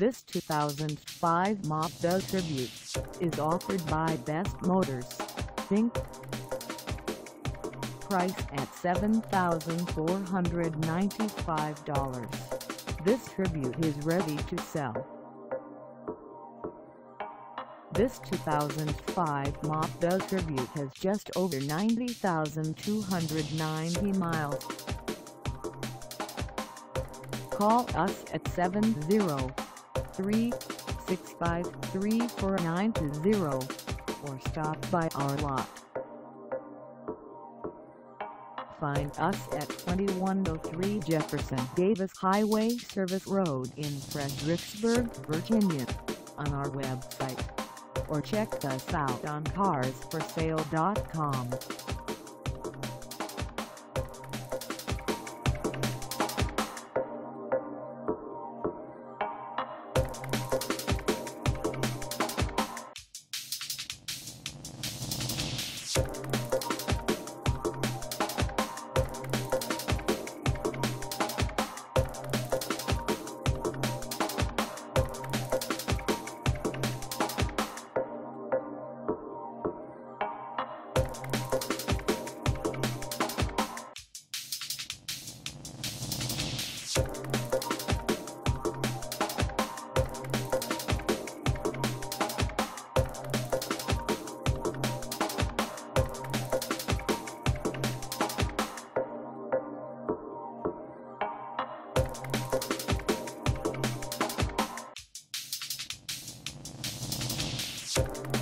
This 2005 Mazda Tribute is offered by Best Motors, Inc. Price at $7,495. This Tribute is ready to sell. This 2005 Mazda Tribute has just over 90,290 miles. Call us at 703-653-4920 or stop by our lot. Find us at 2103 Jefferson Davis Highway Service Road in Fredericksburg, Virginia on our website or check us out on carsforsale.com. Thank